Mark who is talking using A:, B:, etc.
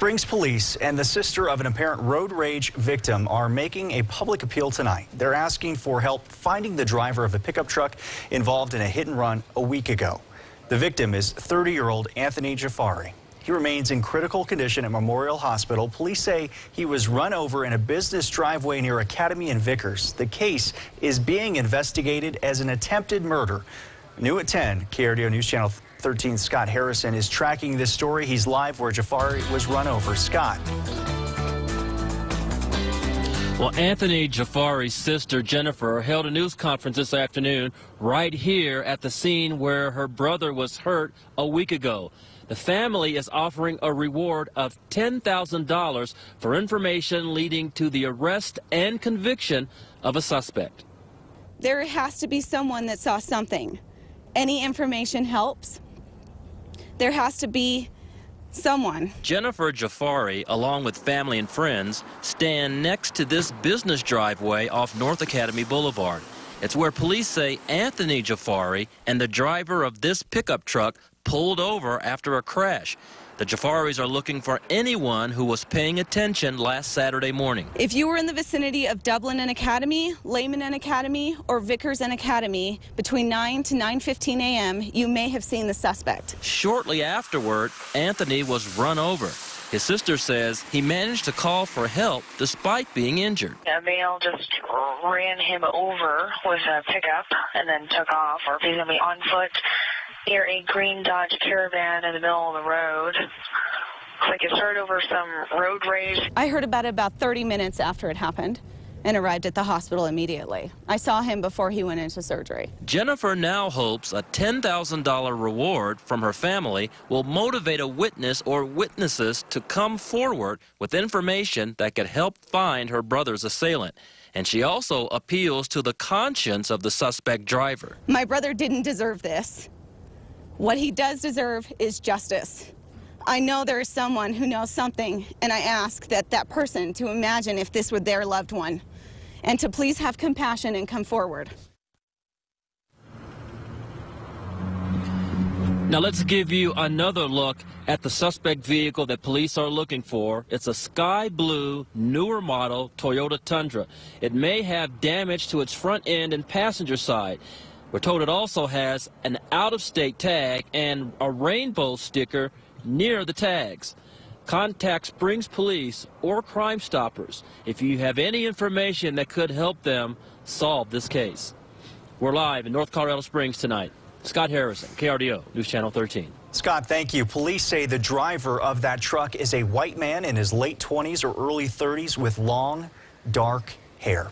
A: Springs police and the sister of an apparent road rage victim are making a public appeal tonight. They're asking for help finding the driver of a pickup truck involved in a hit and run a week ago. The victim is 30-year-old Anthony Jafari. He remains in critical condition at Memorial Hospital. Police say he was run over in a business driveway near Academy and Vickers. The case is being investigated as an attempted murder. New at 10, KRDO News Channel 13 Scott Harrison is tracking this story. He's live where Jafari was run over. Scott.
B: Well, Anthony Jafari's sister, Jennifer, held a news conference this afternoon right here at the scene where her brother was hurt a week ago. The family is offering a reward of $10,000 for information leading to the arrest and conviction of a suspect.
C: There has to be someone that saw something. Any information helps. There has to be someone.
B: Jennifer Jafari, along with family and friends, stand next to this business driveway off North Academy Boulevard. It's where police say Anthony Jafari and the driver of this pickup truck pulled over after a crash. The Jafaris are looking for anyone who was paying attention last Saturday morning.
C: If you were in the vicinity of Dublin and Academy, Lehman and Academy, or Vickers and Academy between 9 to 9.15 a.m., you may have seen the suspect.
B: Shortly afterward, Anthony was run over. His sister says he managed to call for help despite being injured.
D: A male just ran him over with a pickup and then took off, or he's going to be on foot near a green Dodge Caravan in the middle of the road. Looks like it started over some road rage.
C: I heard about it about 30 minutes after it happened and arrived at the hospital immediately. I saw him before he went into surgery.
B: Jennifer now hopes a $10,000 reward from her family will motivate a witness or witnesses to come forward with information that could help find her brother's assailant. And she also appeals to the conscience of the suspect driver.
C: My brother didn't deserve this. What he does deserve is justice. I know there is someone who knows something, and I ask that that person to imagine if this were their loved one, and to please have compassion and come forward.
B: Now let's give you another look at the suspect vehicle that police are looking for. It's a sky blue, newer model Toyota Tundra. It may have damage to its front end and passenger side. We're told it also has an out-of-state tag and a rainbow sticker near the tags. Contact Springs Police or Crime Stoppers if you have any information that could help them solve this case. We're live in North Colorado Springs tonight. Scott Harrison, KRDO, News Channel 13.
A: Scott, thank you. Police say the driver of that truck is a white man in his late 20s or early 30s with long, dark hair.